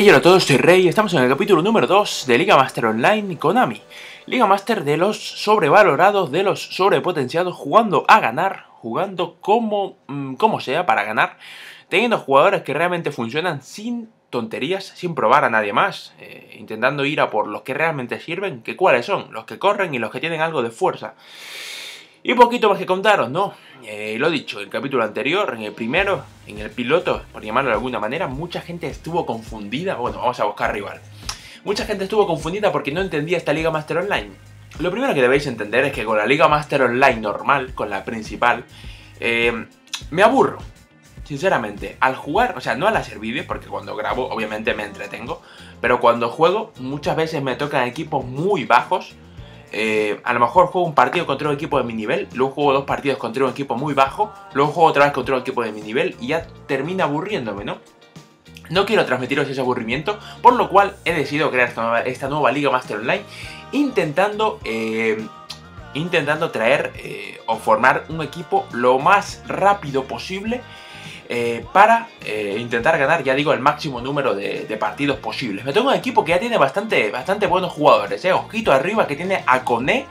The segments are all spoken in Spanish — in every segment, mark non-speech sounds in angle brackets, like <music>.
Hey, hola a todos, soy Rey, estamos en el capítulo número 2 de Liga Master Online Konami. Liga Master de los sobrevalorados, de los sobrepotenciados, jugando a ganar, jugando como, mm, sea para ganar, teniendo jugadores que realmente funcionan sin tonterías, sin probar a nadie más, eh, intentando ir a por los que realmente sirven, que cuáles son, los que corren y los que tienen algo de fuerza. Y poquito más que contaros, ¿no? Eh, lo dicho, en el capítulo anterior, en el primero, en el piloto, por llamarlo de alguna manera, mucha gente estuvo confundida. Bueno, vamos a buscar rival. Mucha gente estuvo confundida porque no entendía esta Liga Master Online. Lo primero que debéis entender es que con la Liga Master Online normal, con la principal, eh, me aburro. Sinceramente, al jugar, o sea, no al hacer vídeos, porque cuando grabo obviamente me entretengo, pero cuando juego muchas veces me tocan equipos muy bajos eh, a lo mejor juego un partido contra un equipo de mi nivel, luego juego dos partidos contra un equipo muy bajo, luego juego otra vez contra un equipo de mi nivel y ya termina aburriéndome, ¿no? No quiero transmitiros ese aburrimiento, por lo cual he decidido crear esta nueva, Liga Master Online intentando, eh, intentando traer eh, o formar un equipo lo más rápido posible eh, para eh, intentar ganar, ya digo, el máximo número de, partidos posibles. Me tengo un equipo que ya tiene bastante, bastante buenos jugadores, ¿eh? Ojito arriba que tiene a Cone,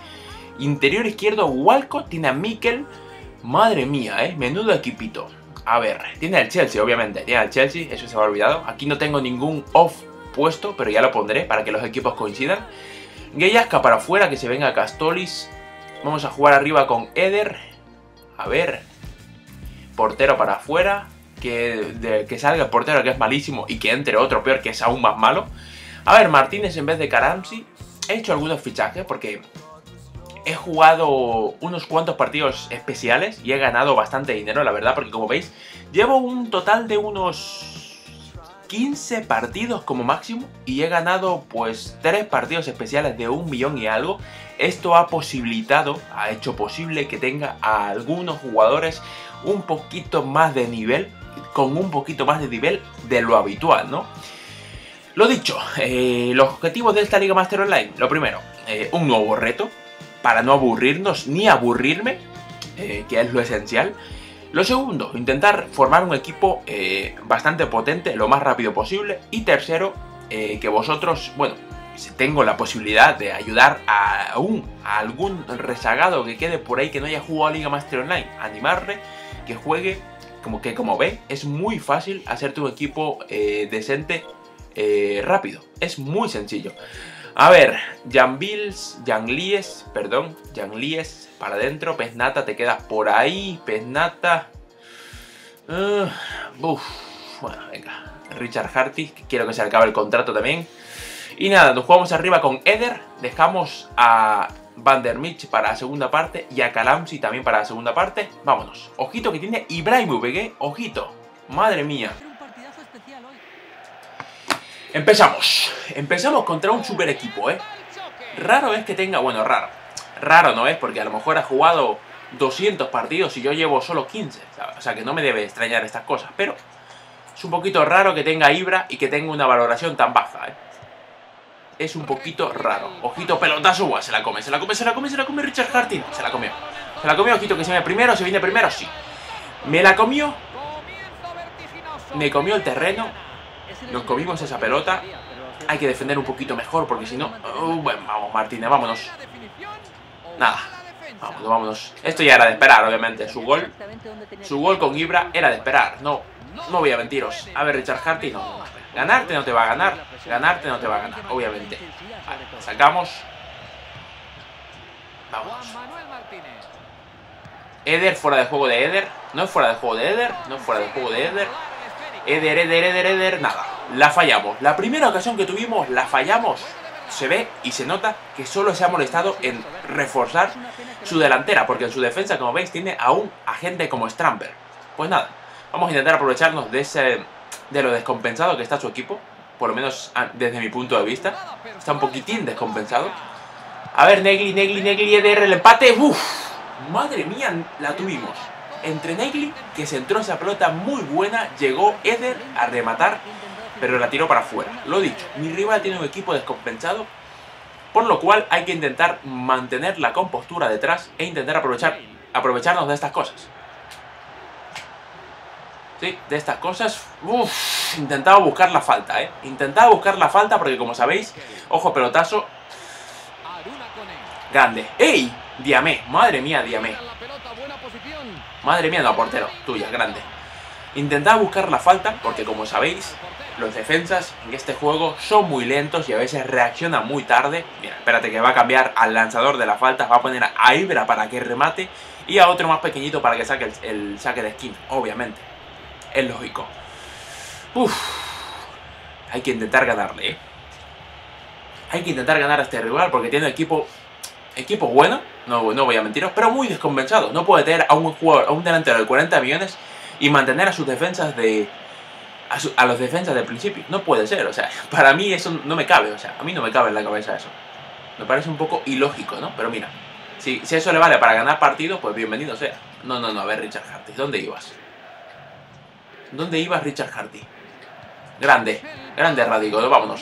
interior izquierdo Walcott, tiene a Mikel. Madre mía, ¿eh? Menudo equipito. A ver, tiene al Chelsea, obviamente, tiene al Chelsea, eso se me ha olvidado. Aquí no tengo ningún off puesto, pero ya lo pondré para que los equipos coincidan. Gayasca para afuera, que se venga Castolis. Vamos a jugar arriba con Eder. A ver, portero para afuera, que, que salga el portero que es malísimo y que entre otro peor que es aún más malo. A ver, Martínez en vez de Karamsi, he hecho algunos fichajes porque he jugado unos cuantos partidos especiales y he ganado bastante dinero, la verdad, porque como veis, llevo un total de unos 15 partidos como máximo y he ganado pues 3 partidos especiales de un millón y algo. Esto ha posibilitado, ha hecho posible que tenga a algunos jugadores un poquito más de nivel, con un poquito más de nivel de lo habitual, ¿no? Lo dicho, eh, los objetivos de esta Liga Master Online, lo primero, eh, un nuevo reto, para no aburrirnos ni aburrirme, eh, que es lo esencial. Lo segundo, intentar formar un equipo bastante potente lo más rápido posible. Y tercero, que vosotros, bueno, si tengo la posibilidad de ayudar a, un, a algún rezagado que quede por ahí que no haya jugado a Liga Master Online, animarle que juegue, como que como ve, es muy fácil hacerte un equipo eh, decente eh, rápido. Es muy sencillo. A ver, Jan Bills, Jan Lies, perdón, Jan Lies para adentro, Pesnata te quedas por ahí, Pesnata. Uh, bueno, venga. Richard Harty, quiero que se acabe el contrato también. Y nada, nos jugamos arriba con Eder, dejamos a Van der Mitch para la segunda parte y a Kalamsi también para la segunda parte. Vámonos. Ojito que tiene Ibrahimovic, ojito. Madre mía. Empezamos. Empezamos contra un super equipo, ¿eh? Raro es que tenga... Bueno, raro. Raro no es porque a lo mejor ha jugado 200 partidos y yo llevo solo 15. O sea que no me debe extrañar estas cosas. Pero es un poquito raro que tenga Ibra y que tenga una valoración tan baja, ¿eh? Es un poquito raro. Ojito, pelotazo, se la come, se la come, se la come, se la come Richard Harting. Se la comió. Se la comió, ojito, que se viene primero, se viene primero, sí. Me la comió. Me comió el terreno. Nos comimos esa pelota. Hay que defender un poquito mejor porque si no... Uh, bueno, vamos, Martínez, vámonos. Nada. Vámonos, vámonos. Esto ya era de esperar, obviamente. Su gol. Su gol con Ibra era de esperar. No, no voy a mentiros. A ver, Richard Harting. Ganarte no te va a ganar. Ganarte no te va a ganar, obviamente. Sacamos. Vamos. Eder fuera de juego de Eder. No es fuera de juego de Eder. No es fuera de juego de Eder. Eder, Eder, Eder, Eder. Nada. La fallamos. La primera ocasión que tuvimos, la fallamos. Se ve y se nota que solo se ha molestado en reforzar su delantera. Porque en su defensa, como veis, tiene a un agente como Stramper. Pues nada. Vamos a intentar aprovecharnos de ese de lo descompensado que está su equipo, por lo menos desde mi punto de vista. Está un poquitín descompensado. A ver, Negli, Negli, Negli, Eder, el empate. ¡Uf! Madre mía, la tuvimos. Entre Negli, que se entró esa pelota muy buena, llegó Eder a rematar, pero la tiró para afuera. Lo dicho, mi rival tiene un equipo descompensado, por lo cual hay que intentar mantener la compostura detrás e intentar aprovechar, aprovecharnos de estas cosas. Sí, de estas cosas. Uff. Uf, intentaba buscar la falta, ¿eh? Intentaba buscar la falta porque, como sabéis, ojo pelotazo. Grande. ¡Ey! Diamé. Madre mía, Diamé. Madre mía, no, portero. Tuya, grande. Intentaba buscar la falta porque, como sabéis, los defensas en este juego son muy lentos y a veces reaccionan muy tarde. Mira, espérate que va a cambiar al lanzador de la falta, va a poner a Ibra para que remate y a otro más pequeñito para que saque el, el saque de esquina, obviamente. Es lógico. Uf, hay que intentar ganarle, ¿eh? Hay que intentar ganar a este rival porque tiene equipo equipo bueno, no, no voy a mentiros, pero muy descompensado. No puede tener a un jugador, a un delantero de 40 millones y mantener a sus defensas de... A, los defensas del principio. No puede ser, o sea, <laughs> para mí eso no me cabe, o sea, a mí no me cabe en la cabeza eso. Me parece un poco ilógico, ¿no? Pero mira, si, si eso le vale para ganar partidos, pues bienvenido sea. No, no, no, a ver, Richard Harty, ¿dónde ibas? ¿Dónde ibas, Richard Harty? Grande, grande Radico, vámonos.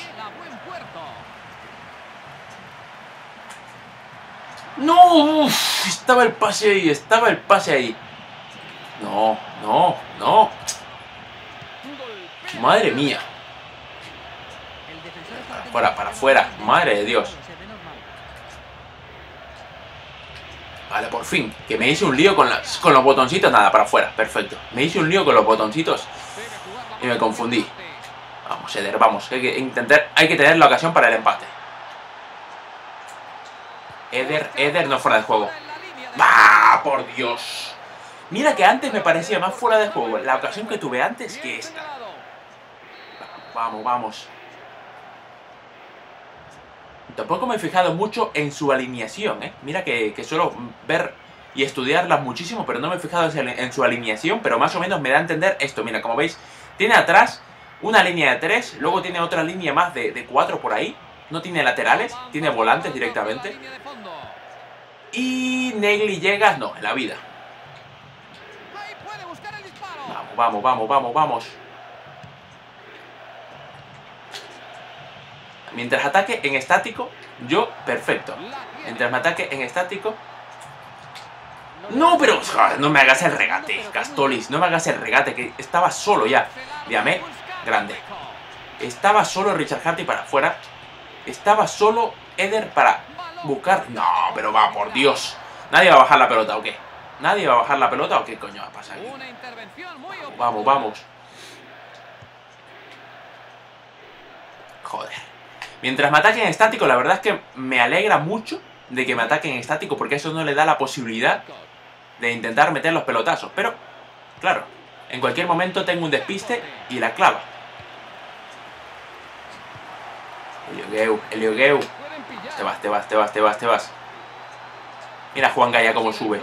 No, estaba el pase ahí, estaba el pase ahí. No, no, no. Madre mía. Para afuera, para afuera. Madre de Dios. Vale, por fin. Que me hice un lío con, las, con los botoncitos. Nada, para afuera. Perfecto. Me hice un lío con los botoncitos. Y me confundí. Vamos, Eder, vamos. Hay que intentar, hay que tener la ocasión para el empate. Eder, Eder no fuera de juego. ¡Bah! Por Dios. Mira que antes me parecía más fuera de juego la ocasión que tuve antes que esta. Vamos, vamos. Tampoco me he fijado mucho en su alineación, ¿eh? Mira que, suelo ver y estudiarla muchísimo, pero no me he fijado en su alineación, pero más o menos me da a entender esto. Mira, como veis, tiene atrás una línea de tres, luego tiene otra línea más de, de cuatro por ahí. No tiene laterales, tiene volantes directamente. Y Negli llega, no, en la vida. Vamos, vamos, vamos, vamos, vamos. Mientras ataque en estático, yo perfecto. Mientras me ataque en estático... No, pero no me hagas el regate, Castolis. No me hagas el regate, que estaba solo ya. Dígame, grande. Estaba solo Richard Harty para afuera. Estaba solo Eder para buscar... No, pero va, por Dios. ¿Nadie va a bajar la pelota o qué? ¿Nadie va a bajar la pelota o qué coño va a pasar aquí? Vamos, vamos. Joder. Mientras me ataquen en estático, la verdad es que me alegra mucho de que me ataquen en estático porque eso no le da la posibilidad de intentar meter los pelotazos. Pero, claro, en cualquier momento tengo un despiste y la clava. Eliogueu, Eliogueu. Te vas, te vas, te vas, te vas, te vas. Mira Juan Gaya cómo sube.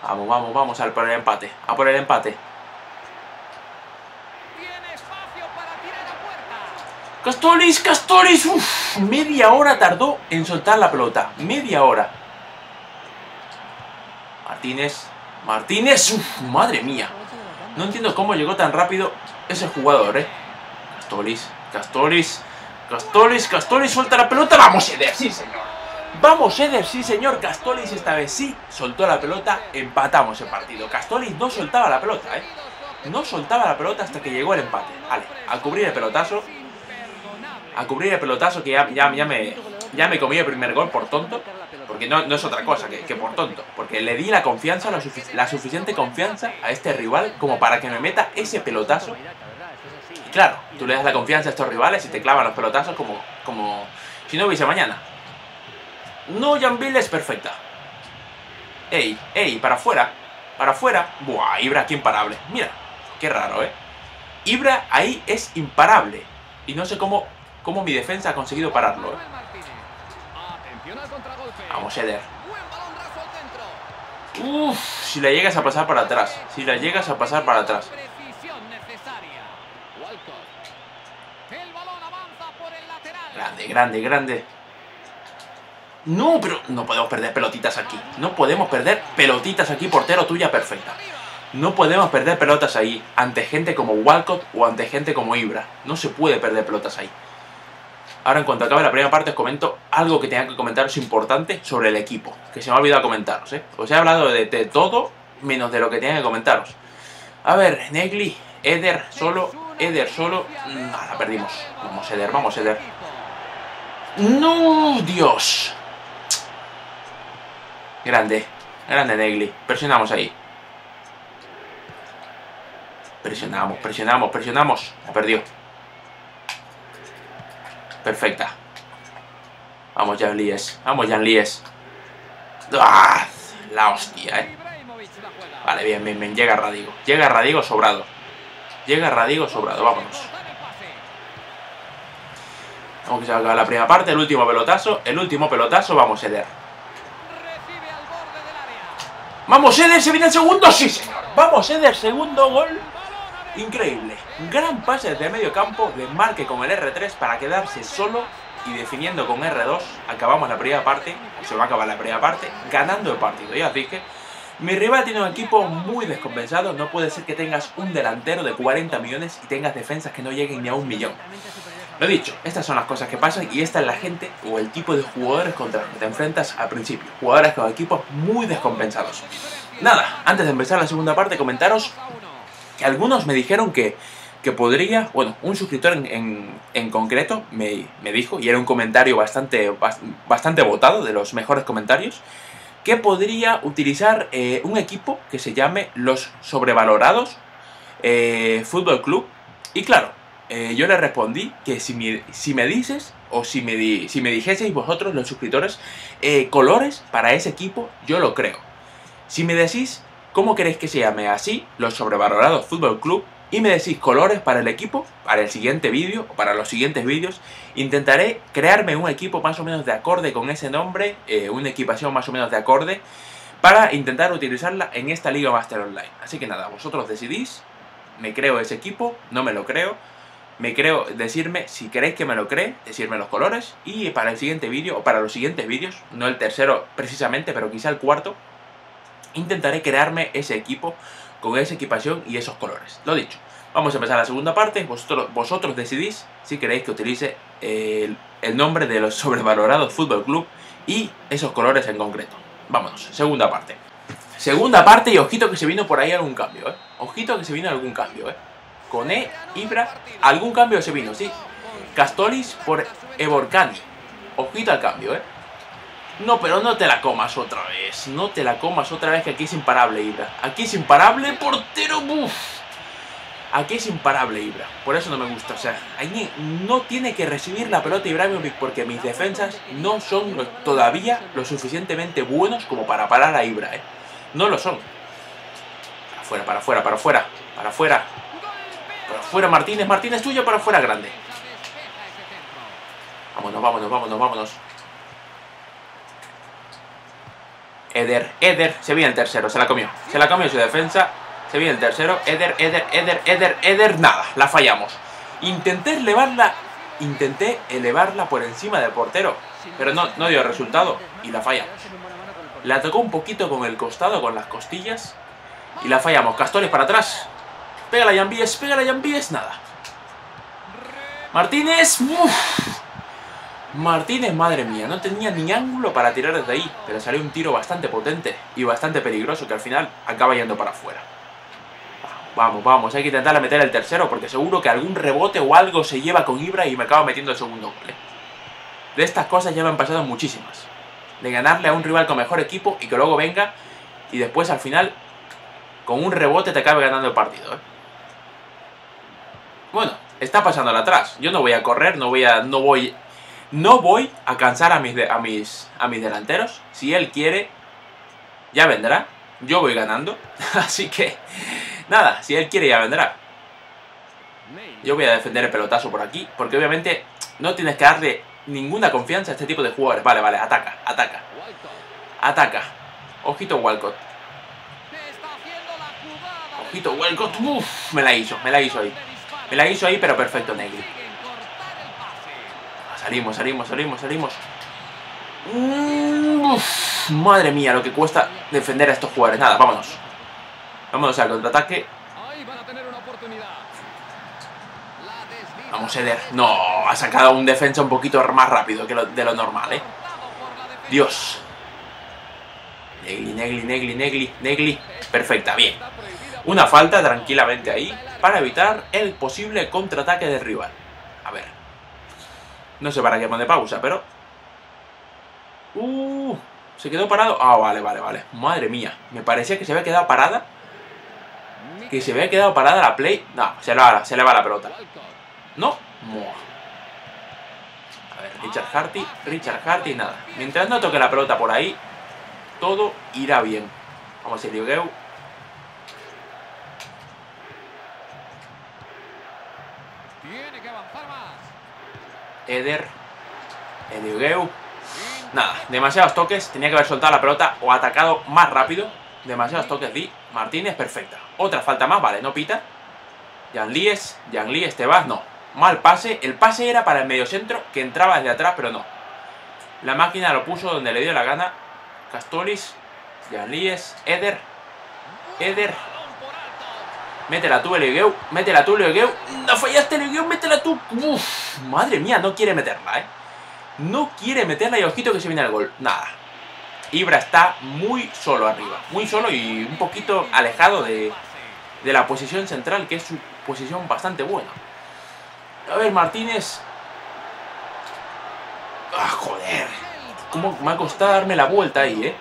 Vamos, vamos, vamos a por el empate. A por el empate. Castolis, Castolis. Uf, media hora tardó en soltar la pelota. Media hora. Martínez. Martínez. Uf, madre mía. No entiendo cómo llegó tan rápido ese jugador, eh. Castolis, Castolis. Castolis, Castolis, suelta la pelota. Vamos, Eder, sí, señor. Vamos, Eder, sí, señor. Castolis esta vez sí soltó la pelota. Empatamos el partido. Castolis no soltaba la pelota, ¿eh? No soltaba la pelota hasta que llegó el empate. Vale, a cubrir el pelotazo. A cubrir el pelotazo que ya, ya, me, ya me comí el primer gol por tonto. Porque no, no es otra cosa que, por tonto. Porque le di la confianza, la, suficiente confianza a este rival como para que me meta ese pelotazo claro, tú le das la confianza a estos rivales y te clavan los pelotazos como, como si no hubiese mañana. No, Janville es perfecta. Ey, ey, para afuera. Para afuera. Buah, Ibra aquí imparable. Mira, qué raro, ¿eh? Ibra ahí es imparable. Y no sé cómo, cómo mi defensa ha conseguido pararlo, ¿eh? Vamos, Eder. Uff, si le llegas a pasar para atrás. Si le llegas a pasar para atrás. Grande, grande, grande. No, pero no podemos perder pelotitas aquí. No podemos perder pelotitas aquí, portero tuya perfecta. No podemos perder pelotas ahí ante gente como Walcott o ante gente como Ibra. No se puede perder pelotas ahí. Ahora, en cuanto acabe la primera parte, os comento algo que tenía que comentaros importante sobre el equipo. Que se me ha olvidado comentaros, ¿eh? Os he hablado de, todo, menos de lo que tenía que comentaros. A ver, Negli, Eder, solo Eder solo. Nada, perdimos. Vamos, Eder, vamos, Eder. ¡No! ¡Dios! Grande. Grande Negli. Presionamos ahí. Presionamos, presionamos, presionamos. La perdió. Perfecta. Vamos, Jan Lies. Vamos, Jan Lies. ¡Ah! La hostia, eh. Vale, bien, bien, bien. Llega Radigo. Llega Radigo sobrado. Llega Radigo sobrado. Vámonos. Vamos que se va a la primera parte. El último pelotazo. El último pelotazo. Vamos, Eder. Vamos, Eder. Se viene el segundo. Sí, señor. Vamos, Eder. Segundo gol. Increíble. Gran pase desde medio campo. Desmarque con el R3 para quedarse solo y definiendo con R2. Acabamos la primera parte. Se va a acabar la primera parte. Ganando el partido. Ya os dije. Mi rival tiene un equipo muy descompensado. No puede ser que tengas un delantero de 40 millones y tengas defensas que no lleguen ni a un millón. Lo dicho, estas son las cosas que pasan y esta es la gente o el tipo de jugadores contra los que te enfrentas al principio. Jugadores con equipos muy descompensados. Nada, antes de empezar la segunda parte, comentaros que algunos me dijeron que, que podría, bueno, un suscriptor en, en, concreto me, me, dijo, y era un comentario bastante, bastante votado, de los mejores comentarios, que podría utilizar eh, un equipo que se llame los sobrevalorados eh, Fútbol Club. Y claro, eh, yo le respondí que si me, si me dices o si me, di, si me dijeseis vosotros, los suscriptores, colores para ese equipo, yo lo creo. Si me decís cómo queréis que se llame así, los sobrevalorados Fútbol Club, y me decís colores para el equipo, para el siguiente vídeo o para los siguientes vídeos, intentaré crearme un equipo más o menos de acorde con ese nombre, eh, una equipación más o menos de acorde, para intentar utilizarla en esta Liga Master Online. Así que nada, vosotros decidís, me creo ese equipo, no me lo creo, me creo, decirme si queréis que me lo cree, decirme los colores y para el siguiente vídeo o para los siguientes vídeos, no el tercero precisamente, pero quizá el cuarto, intentaré crearme ese equipo con esa equipación y esos colores. Lo dicho, vamos a empezar la segunda parte, vosotros, decidís si queréis que utilice el, nombre de los <laughs> sobrevalorados Fútbol Club y esos colores en concreto. Vámonos, segunda parte. Segunda parte y ojito que se vino por ahí algún cambio, ¿eh? Ojito que se vino algún cambio, ¿eh? Coné, Ibra, algún cambio se vino, sí. Castolis por Eborcani. Ojito al cambio, ¿eh? No, pero no te la comas otra vez. No te la comas otra vez que aquí es imparable Ibra. Aquí es imparable, portero, buf. Aquí es imparable Ibra. Por eso no me gusta. O sea, ahí no tiene que recibir la pelota Ibrahimovic porque mis defensas no son todavía lo suficientemente buenos como para parar a Ibra, ¿eh? No lo son. Para para afuera, para afuera. Para afuera. Para afuera Martínez, Martínez tuyo, para afuera grande. Vámonos, vámonos, vámonos, vámonos. Eder, Eder, se viene el tercero, se la comió. Se la comió su defensa, se viene el tercero. Eder, Eder, Eder, Eder, Eder, nada, la fallamos. Intenté elevarla, intenté elevarla por encima del portero, pero no, no dio resultado y la fallamos. La tocó un poquito con el costado, con las costillas, y la fallamos. Castores para atrás, Pega la Jambies, pega la Jambies, nada. Martínez, Martínez, madre mía, no tenía ni ángulo para tirar desde ahí, pero salió un tiro bastante potente y bastante peligroso que al final acaba yendo para afuera. Vamos, vamos, hay que intentar meter el tercero porque seguro que algún rebote o algo se lleva con Ibra y me acaba metiendo el segundo gol. ¿eh? De estas cosas ya me han pasado muchísimas. De ganarle a un rival con mejor equipo y que luego venga y después al final con un rebote te acabe ganando el partido. ¿eh? Bueno, está pasándola atrás. Yo no voy a correr, no voy a. no voy. No voy a cansar a mis, a mis, a mis delanteros. Si él quiere, ya vendrá. Yo voy ganando. <laughs> Así que, nada, si él quiere, ya vendrá. Yo voy a defender el pelotazo por aquí. Porque obviamente no tienes que darle ninguna confianza a este tipo de jugadores. Vale, vale, ataca, ataca. Ataca. Ojito Walcott. Ojito Walcott. Uf, me la hizo, me la hizo ahí. Me la hizo ahí, pero perfecto, Negri. Salimos, salimos, salimos, salimos. Mm, madre mía, lo que cuesta defender a estos jugadores. Nada, vámonos. Vámonos al contraataque. Vamos, Eder. No, ha sacado un defensa un poquito más rápido que lo, de lo normal, ¿eh? Dios. Negli, Negli, Negli, Negli, Negli. Perfecta, bien. Una falta tranquilamente ahí para evitar el posible contraataque del rival. No sé para qué pone pausa, pero... Uh, ¿Se quedó parado? Ah, vale, vale, vale. Madre mía. Me parecía que se había quedado parada. Que se había quedado parada la play. No, se le va, se le va la pelota. ¿No? A ver, Richard Harty, Richard Harty, nada. Mientras no toque la pelota por ahí, todo irá bien. Vamos a ir Diogueu. Eder. Diogueu. Nada, demasiados toques. Tenía que haber soltado la pelota o atacado más rápido. Demasiados toques di. Martínez, perfecta. Otra falta más, vale, no pita. Jan Lies, Jan Lies, te vas, no. Mal pase. El pase era para el mediocentro que entraba desde atrás, pero no. La máquina lo puso donde le dio la gana. Castolis, Jan Lies, Eder. Eder. Métela tú, Eligueu. Métela tú, Eligueu. No fallaste, Eligueu. Métela tú. Uf, madre mía, no quiere meterla, ¿eh? No quiere meterla y ojito que se viene el gol. Nada. Ibra está muy solo arriba. Muy solo y un poquito alejado de, de la posición central, que es su posición bastante buena. A ver, Martínez. Ah, joder. ¿Cómo me ha costado darme la vuelta ahí, eh?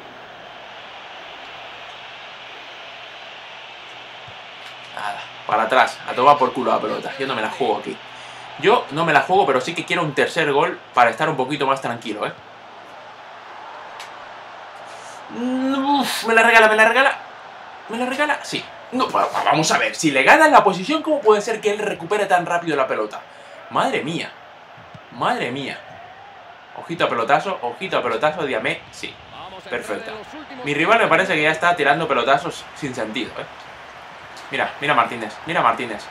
Nada, para atrás. A tomar por culo la pelota. Yo no me la juego aquí. Yo no me la juego, pero sí que quiero un tercer gol para estar un poquito más tranquilo, ¿eh? Uf, me la regala, me la regala. ¿Me la regala? Sí. No, vamos a ver, si le ganan la posición, ¿cómo puede ser que él recupere tan rápido la pelota? Madre mía. Madre mía. Ojito a pelotazo, ojito a pelotazo, Diamé, sí. Perfecto. Mi rival me parece que ya está tirando pelotazos sin sentido, ¿eh? Mira, mira Martínez, mira Martínez.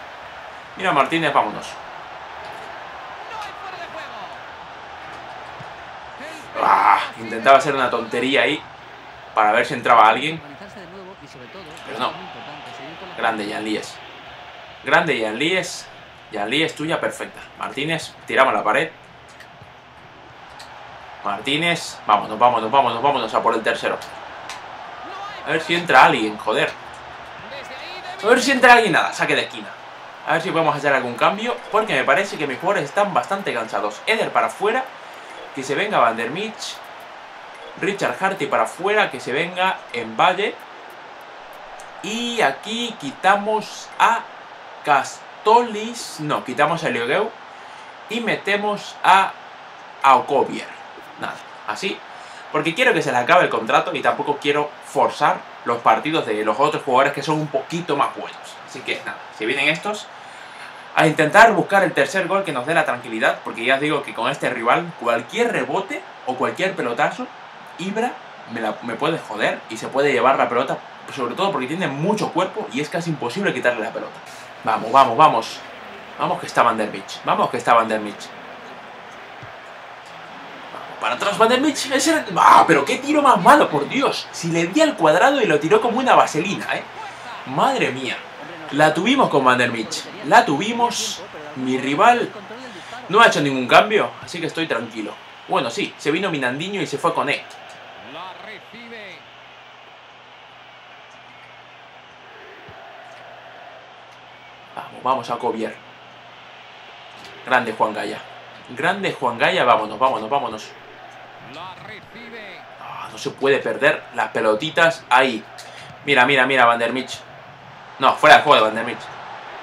Mira Martínez, vámonos. Ah, intentaba hacer una tontería ahí para ver si entraba alguien. Pero no. Grande Jan Lies. Grande Jan Lies. Jan Lies tuya perfecta. Martínez, tiramos la pared. Martínez, vámonos, vámonos, vámonos, vámonos a por el tercero. A ver si entra alguien, joder. A ver si entra alguien, nada, saque de esquina. A ver si podemos hacer algún cambio, porque me parece que mis jugadores están bastante cansados. Eder para afuera, que se venga Van der Mitch. Richard Harty para afuera, que se venga en Valle. Y aquí quitamos a Castolis. No, quitamos a Liogueu. Y metemos a Aukovier. Nada, así. Porque quiero que se le acabe el contrato y tampoco quiero forzar los partidos de los otros jugadores que son un poquito más buenos. Así que nada, si vienen estos, a intentar buscar el tercer gol que nos dé la tranquilidad, porque ya os digo que con este rival, cualquier rebote o cualquier pelotazo, Ibra me, me puede joder y se puede llevar la pelota, sobre todo porque tiene mucho cuerpo y es casi imposible quitarle la pelota. Vamos, vamos, vamos. Vamos que está Van der Beach. Vamos que está Van der Beach. Para atrás Van der. Ese... ¡Ah, pero qué tiro más malo, por Dios! Si le di al cuadrado y lo tiró como una vaselina, ¿eh? Madre mía. La tuvimos con Van. La tuvimos. Mi rival no ha hecho ningún cambio, así que estoy tranquilo. Bueno, sí, se vino Minandinho y se fue con él. Vamos, vamos a Cobier. Grande Juan Gaya. Grande Juan Gaya, vámonos, vámonos, vámonos. Ah, no se puede perder las pelotitas ahí. Mira, mira, mira, Van der Mitch. No, fuera del juego de Van der Mitch.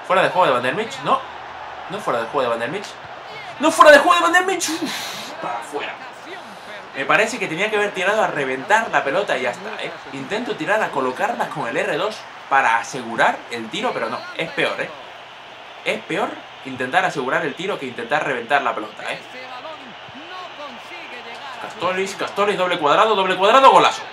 Fuera del juego de Van der Mitch, no. No fuera del juego de Van der Mitch. No fuera del juego de Van para afuera. Me parece que tenía que haber tirado a reventar la pelota y ya está, ¿eh? Intento tirar a colocarla con el R2 para asegurar el tiro, pero no, es peor, ¿eh? Es peor intentar asegurar el tiro que intentar reventar la pelota, ¿eh? Castolis, Castolis, doble cuadrado, doble cuadrado, golazo.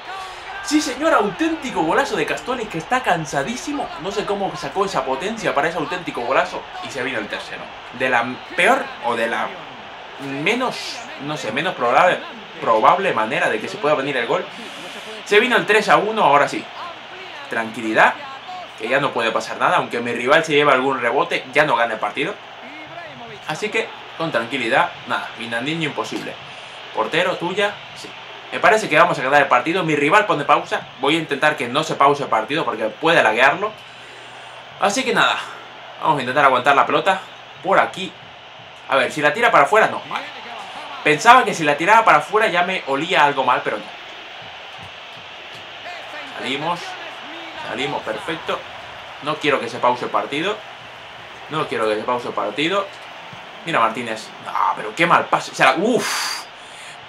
Sí, señor, auténtico golazo de Castolis que está cansadísimo. No sé cómo sacó esa potencia para ese auténtico golazo y se vino el tercero. De la peor o de la menos, no sé, menos probable, probable manera de que se pueda venir el gol. Se vino el 3 a 1, ahora sí. Tranquilidad, que ya no puede pasar nada, aunque mi rival se lleve algún rebote, ya no gana el partido. Así que, con tranquilidad, nada, Minandinho imposible. Portero, tuya, sí. Me parece que vamos a ganar el partido. Mi rival pone pausa. Voy a intentar que no se pause el partido porque puede laguearlo. Así que nada, vamos a intentar aguantar la pelota por aquí. A ver, si la tira para afuera, no. Pensaba que si la tiraba para afuera ya me olía algo mal, pero no. Salimos. Salimos, perfecto. No quiero que se pause el partido. No quiero que se pause el partido. Mira Martínez. Ah, pero qué mal pase. Se la... Uf.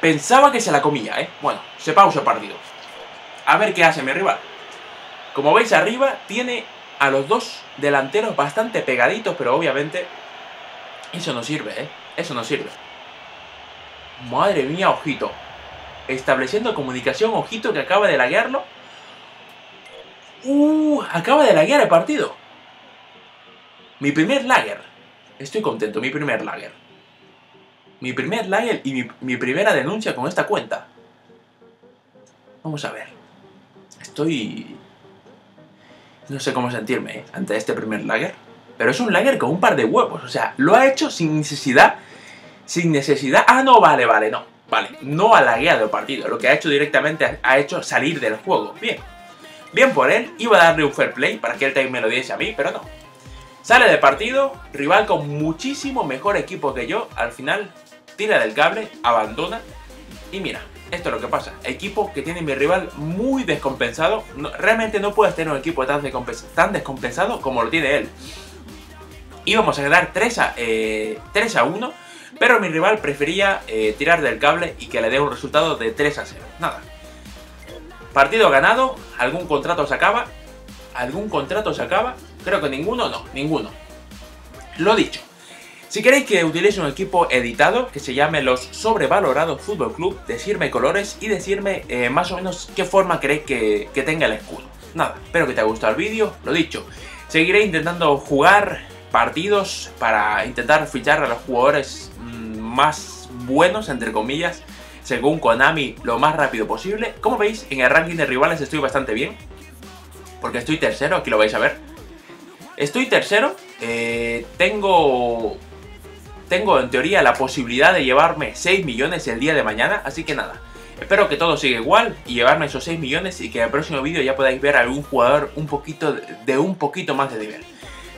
Pensaba que se la comía, ¿eh? Bueno, se pausa el partido. A ver qué hace mi rival. Como veis arriba, tiene a los dos delanteros bastante pegaditos, pero obviamente eso no sirve, ¿eh? Eso no sirve. Madre mía, ojito. Estableciendo comunicación, ojito que acaba de laguearlo. Uh, acaba de laguear el partido. Mi primer lager. Estoy contento, mi primer lager. Mi primer lager y mi, primera denuncia con esta cuenta. Vamos a ver. Estoy... No sé cómo sentirme ¿eh? ante este primer lager. Pero es un lager con un par de huevos. O sea, lo ha hecho sin necesidad. Sin necesidad... Ah, no, vale, vale, no. Vale, no ha lagueado el partido. Lo que ha hecho directamente ha hecho salir del juego. Bien. Bien por él, iba a darle un fair play para que él también me lo diese a mí, pero no. Sale del partido, rival con muchísimo mejor equipo que yo, al final tira del cable, abandona y mira, esto es lo que pasa. Equipo que tiene mi rival muy descompensado. realmente no puedes tener un equipo tan, descompensado como lo tiene él. Íbamos a quedar 3 a, 3 eh, a 1, pero mi rival prefería eh, tirar del cable y que le dé un resultado de 3 a 0. Nada, Partido ganado, algún contrato se acaba, algún contrato se acaba, creo que ninguno, no, ninguno. Lo dicho, si queréis que utilice un equipo editado que se llame los sobrevalorados Fútbol Club, decirme colores y decirme eh, más o menos qué forma queréis que, tenga el escudo. Nada, espero que te haya gustado el vídeo, lo dicho, seguiré intentando jugar partidos para intentar fichar a los jugadores mm, más buenos, entre comillas, según Konami lo más rápido posible. Como veis, en el ranking de rivales estoy bastante bien. Porque estoy tercero, aquí lo vais a ver. Estoy tercero. Eh, tengo... Tengo en teoría la posibilidad de llevarme 6 millones el día de mañana. Así que nada. Espero que todo siga igual y llevarme esos 6 millones y que en el próximo vídeo ya podáis ver a algún jugador un poquito de un poquito más de nivel.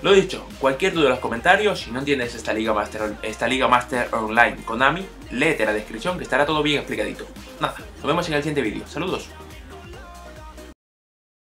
Lo dicho, cualquier duda en los comentarios, si no entiendes esta Liga Master, esta Liga Master Online Konami, léete la descripción que estará todo bien explicadito. Nada, nos vemos en el siguiente vídeo. Saludos.